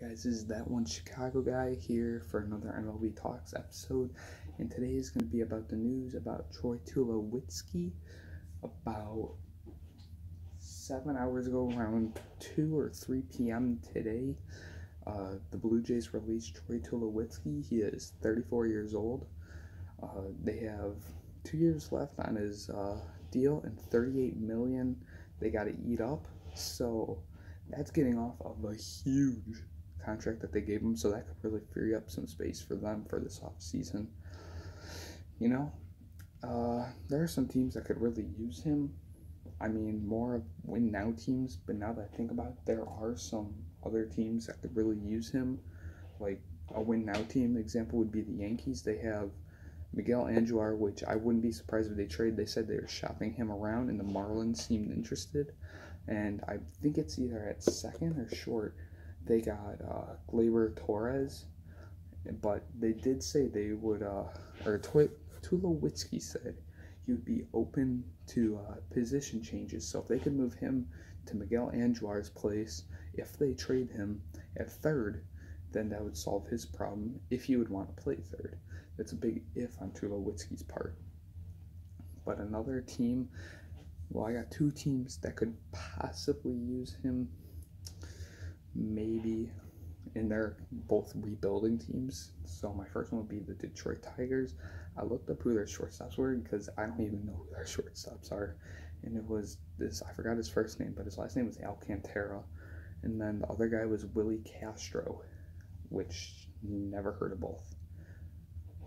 guys, this is that one Chicago guy here for another MLB Talks episode, and today is going to be about the news about Troy Tulowitzki. About seven hours ago, around 2 or 3 p.m. today, uh, the Blue Jays released Troy Tulowitzki. He is 34 years old. Uh, they have two years left on his uh, deal and 38 million they got to eat up. So that's getting off of a huge contract that they gave him, so that could really free up some space for them for this off season. You know, uh, there are some teams that could really use him. I mean, more of win now teams, but now that I think about it, there are some other teams that could really use him. Like a win now team example would be the Yankees. They have Miguel Andujar, which I wouldn't be surprised if they trade. They said they were shopping him around, and the Marlins seemed interested and I think it's either at second or short. They got uh, Gleyber Torres, but they did say they would, uh, or Tulowitzki said would be open to uh, position changes. So if they could move him to Miguel Andujar's place, if they trade him at third, then that would solve his problem if he would want to play third. That's a big if on Tulowitzki's part. But another team well, I got two teams that could possibly use him. Maybe. And they're both rebuilding teams. So my first one would be the Detroit Tigers. I looked up who their shortstops were because I don't even know who their shortstops are. And it was this, I forgot his first name, but his last name was Alcantara. And then the other guy was Willi Castro, which never heard of both.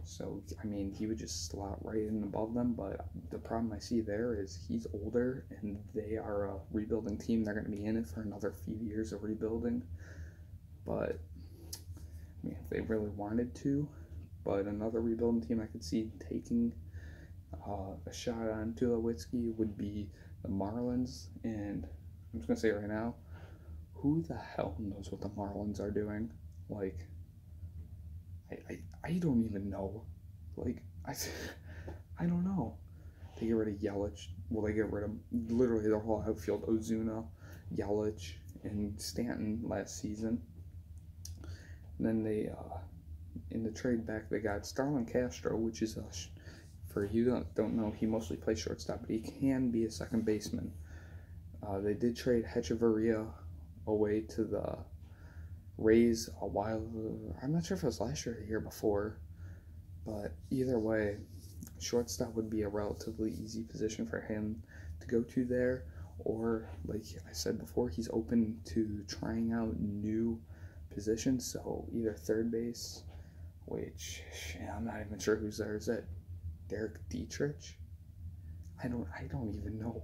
So, I mean, he would just slot right in above them. But the problem I see there is he's older and they are a rebuilding team. They're going to be in it for another few years of rebuilding. But, I mean, if they really wanted to, but another rebuilding team I could see taking uh, a shot on Tulowitzki would be the Marlins. And I'm just going to say right now, who the hell knows what the Marlins are doing? Like, I, don't even know. Like, I, I don't know. They get rid of Yelich. Well, they get rid of literally their whole outfield. Ozuna, Yelich, and Stanton last season. And then they, uh, in the trade back, they got Starlin Castro, which is a, for you don't, don't know, he mostly plays shortstop, but he can be a second baseman. Uh, they did trade Hechavarria away to the Rays a while. I'm not sure if it was last year or the year before, but either way, shortstop would be a relatively easy position for him to go to there. Or, like I said before, he's open to trying out new positions. So either third base, which yeah, I'm not even sure who's there. Is that Derek Dietrich? I don't. I don't even know.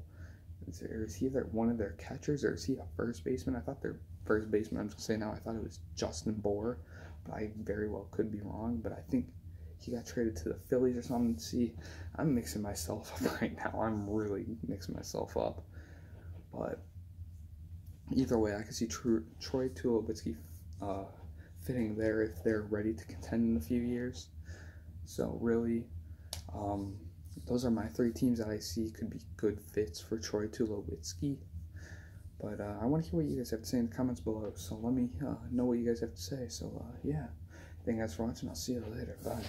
Is, there, is he either one of their catchers or is he a first baseman? I thought they're first baseman. I'm just saying now. I thought it was Justin Bour, but I very well could be wrong. But I think he got traded to the Phillies or something. See, I'm mixing myself up right now. I'm really mixing myself up. But either way, I can see Troy Tulowitzki uh, fitting there if they're ready to contend in a few years. So really, um, those are my three teams that I see could be good fits for Troy Tulowitzki. But uh, I want to hear what you guys have to say in the comments below. So let me uh, know what you guys have to say. So uh, yeah, thank you guys for watching. I'll see you later. Bye.